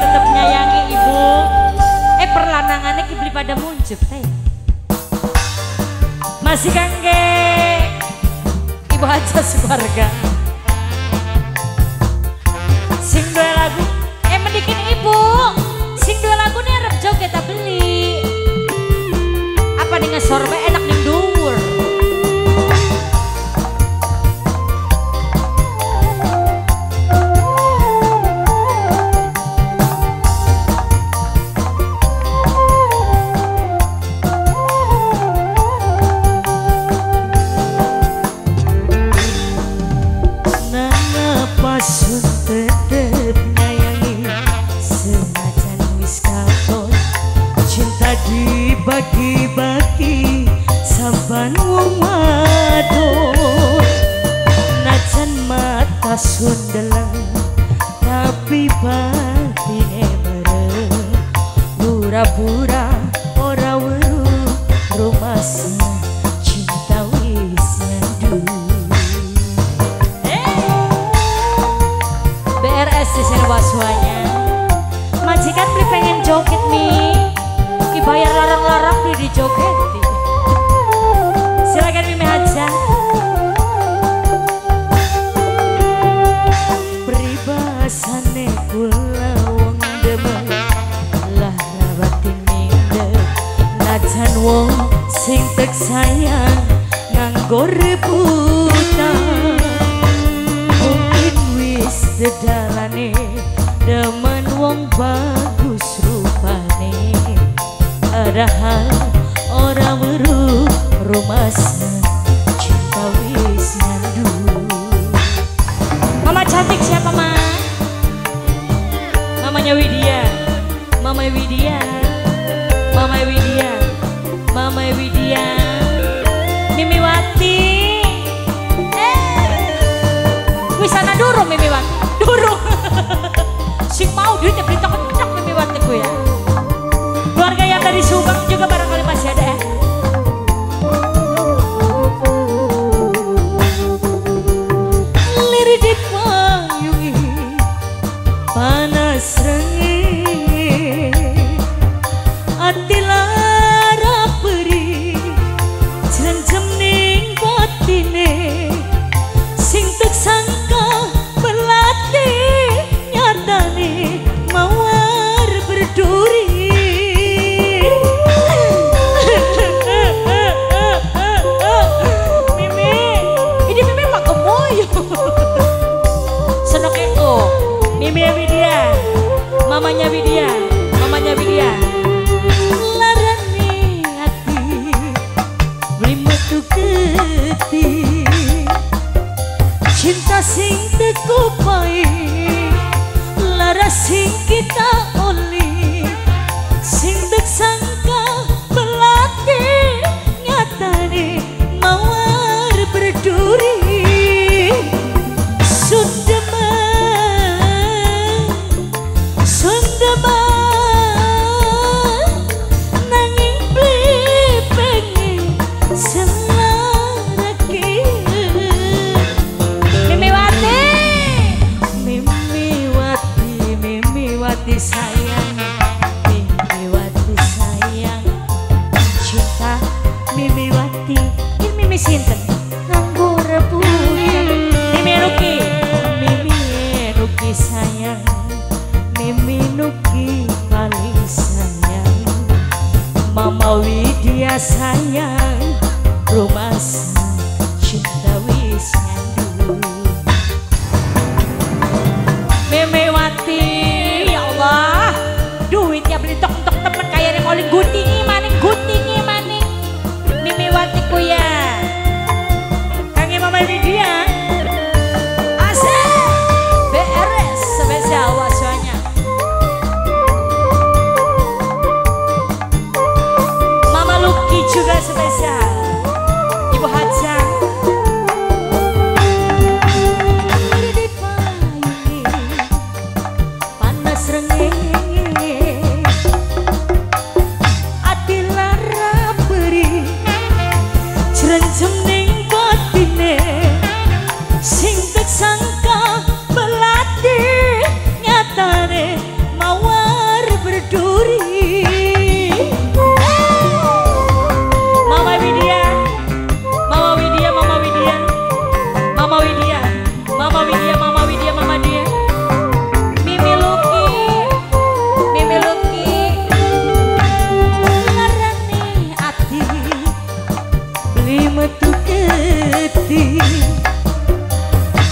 tetap nyayangi ibu. Eh perlanangannya kibli pada muncul teh. Masih kangge. Ibu aja sekeluarga. Sing dua lagu eh mendikin ibu. Sing dua lagu nih rep joget beli. Apa nih ngesorbe di sini waswanya majikan beli pengen joget nih dibayar larang-larang beli di joget silakan Mimi aja Peribasane kula wong demen. Lah rawatin mingde najan wong sing tek sayang nganggo rebutan wis dedalane demen wong bagus rupane. Padahal ora weruh rumah cinta wis nyandu Mama cantik siapa ma? Mamanya Widya. Mama Widya. Mama Widya. Mama Widya. Mimi Wati Eh Wisana durung Mimi Wati Durung Sing mau duitnya beli kencak Mimi Wati ku ya. Keluarga yang dari Subang mamanya Widya, mamanya Widya. hati geti cinta sing tekupai lara sing kita oli sayang Mimi Wati sayang. Cinta Mimi Wati ini Mimi Sinten, Nganggo rebutan Mimi Ruki, Mimi Nuki sayang. Mimi Nuki paling sayang. Mama Widya sayang. Rumah cinta you guys have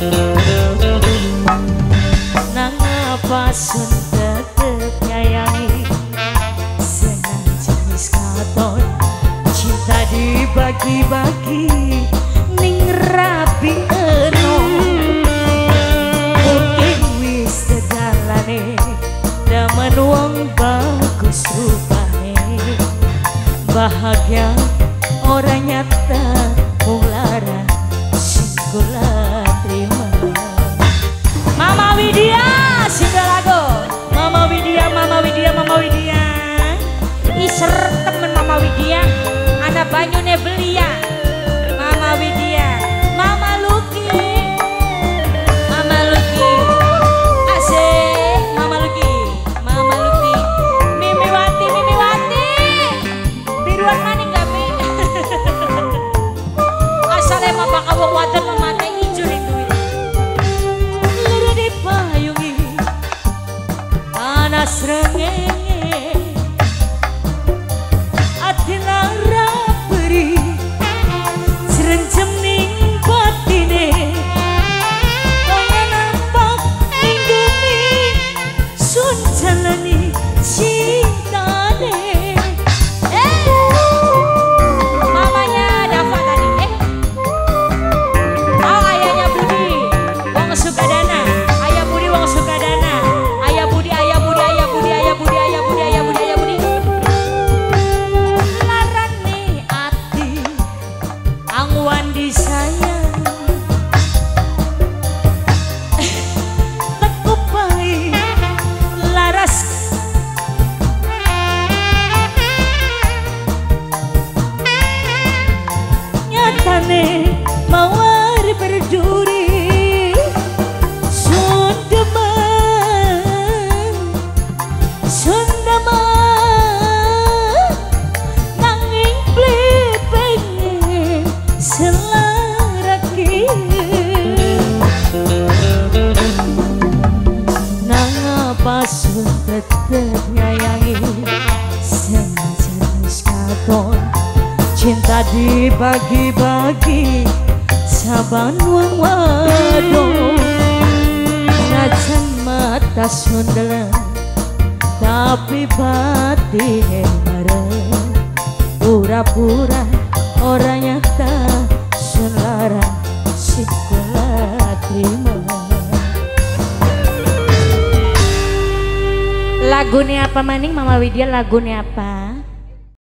Nang apa sun tetep nyayangi, senang jenis katon, cinta dibagi-bagi, ning rapi enom. Daman wong bagus rupane Bahagia temen Mama Widya. Anak banyune belia tetep nyayangi. Sejenis katon cinta dibagi-bagi saban wong wadon najan mata sundelan tapi batin bareng pura-pura orang Lagunya apa maning Mama Widya lagunya apa?